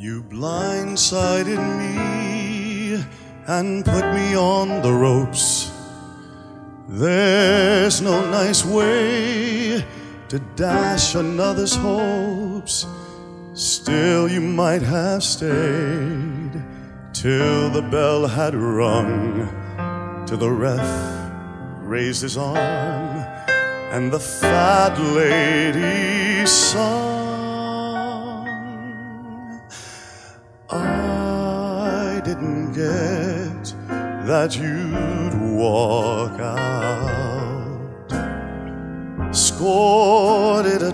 You blindsided me and put me on the ropes. There's no nice way to dash another's hopes. Still, you might have stayed till the bell had rung, till the ref raised his arm and the fat lady sung. I didn't get that you'd walk out. Scored a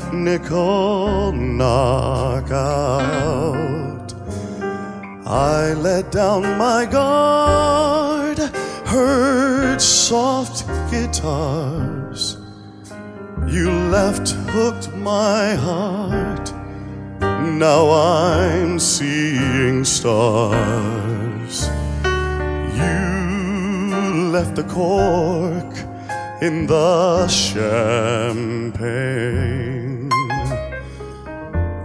technical knockout. I let down my guard, heard soft guitars. You left hooked my heart. Now I'm seeing stars. You left the cork in the champagne.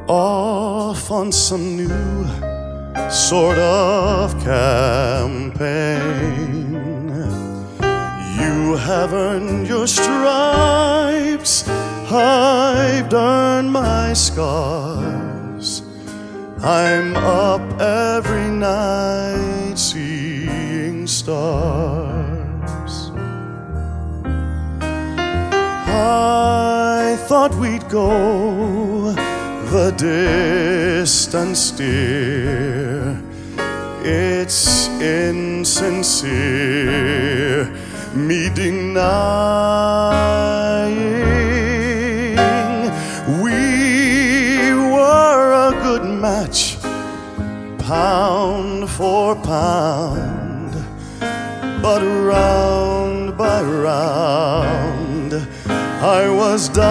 Off on some new sort of campaign. You have earned your stripes, I've earned my scars. I'm up every night seeing stars. Thought we'd go the distance, dear. It's insincere, me denying we were a good match, pound for pound, but round by round, I was dying.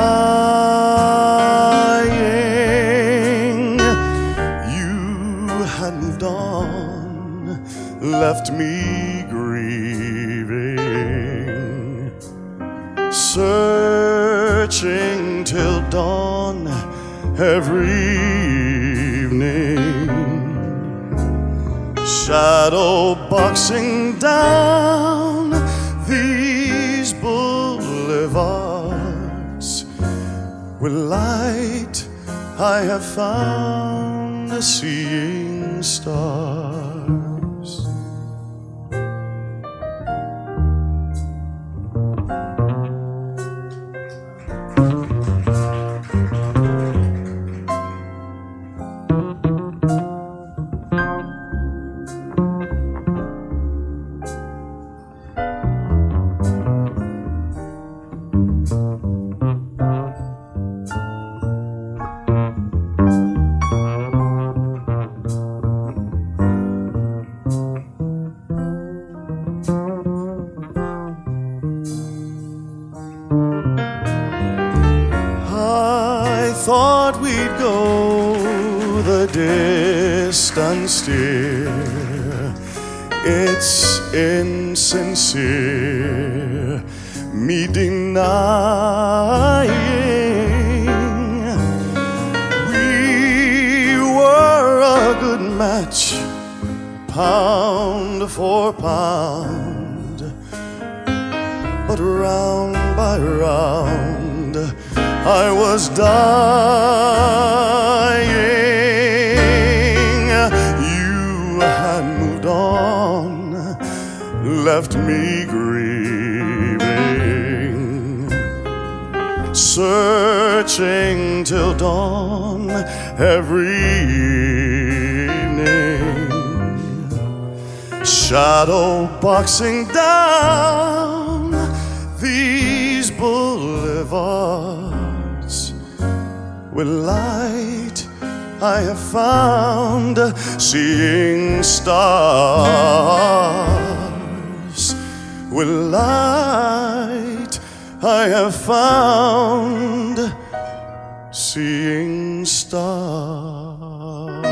You had moved on, left me grieving, searching till dawn every evening, shadow boxing down these boulevards with light. I have found a seeing stars. Thought we'd go the distance, dear. It's insincere, me denying we were a good match, pound for pound but round by round I was dying. You had moved on, left me grieving, searching till dawn every evening shadow boxing down these boulevards with light I have found seeing stars with light I have found seeing stars.